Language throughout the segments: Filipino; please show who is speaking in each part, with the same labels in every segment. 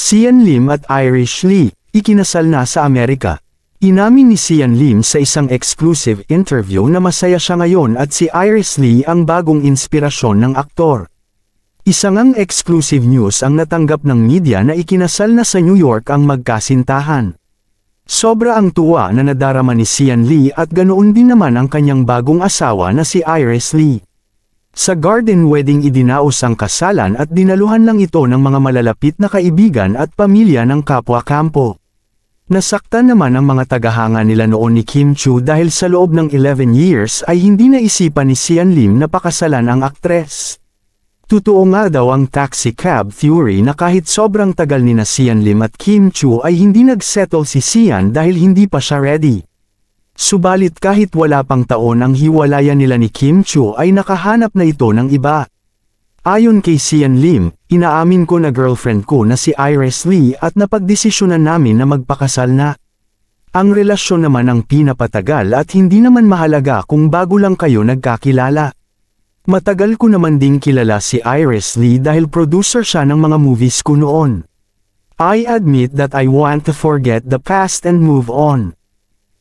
Speaker 1: Sian Lim at Irish Lee, ikinasal na sa Amerika. Inamin ni Sian Lim sa isang exclusive interview na masaya siya ngayon at si Iris Lee ang bagong inspirasyon ng aktor. Isang ang exclusive news ang natanggap ng media na ikinasal na sa New York ang magkasintahan. Sobra ang tuwa na nadarama ni Sian Lee at ganoon din naman ang kanyang bagong asawa na si Iris Lee. Sa garden wedding idinaos ang kasalan at dinaluhan lang ito ng mga malalapit na kaibigan at pamilya ng kapwa-kampo. Nasaktan naman ang mga tagahanga nila noon ni Kim Chu dahil sa loob ng 11 years ay hindi naisipan ni Sian Lim na pakasalan ang aktres. Totoo nga daw ang taxi cab theory na kahit sobrang tagal ni na Sian Lim at Kim Chu ay hindi nagsettle si Sian dahil hindi pa siya ready. Subalit kahit wala pang taon ang hiwalayan nila ni Kim Chu ay nakahanap na ito ng iba. Ayon kay Sian Lim, inaamin ko na girlfriend ko na si Iris Lee at napagdesisyonan namin na magpakasal na. Ang relasyon naman ang pinapatagal at hindi naman mahalaga kung bago lang kayo nagkakilala. Matagal ko naman ding kilala si Iris Lee dahil producer siya ng mga movies ko noon. I admit that I want to forget the past and move on.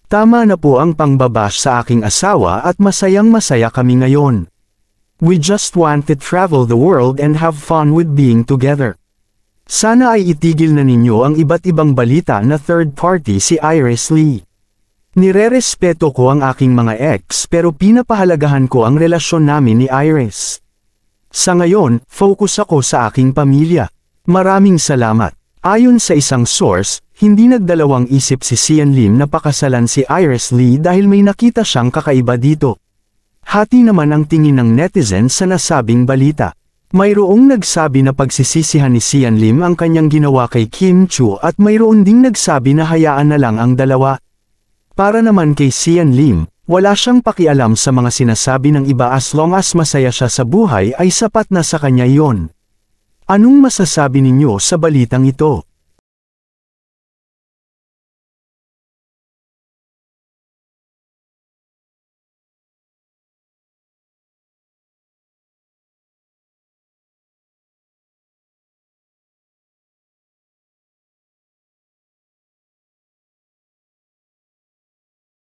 Speaker 1: Tama na po ang pangbabash sa aking asawa at masayang masaya kami ngayon. We just want to travel the world and have fun with being together. Sana ay itigil na ninyo ang iba't ibang balita na third party si Iris Lee. Nirerespeto ko ang aking mga ex pero pinapahalagahan ko ang relasyon namin ni Iris. Sa ngayon, focus ako sa aking pamilya. Maraming salamat. Ayon sa isang source, hindi nagdalawang isip si Sian Lim na pakasalan si Iris Lee dahil may nakita siyang kakaiba dito. Hati naman ang tingin ng netizen sa nasabing balita. Mayroong nagsabi na pagsisisihan ni Sian Lim ang kanyang ginawa kay Kim Chu at mayroon ding nagsabi na hayaan na lang ang dalawa. Para naman kay Sian Lim, wala siyang pakialam sa mga sinasabi ng iba as long as masaya siya sa buhay ay sapat na sa kanya yon. Anong masasabi ninyo sa balitang ito?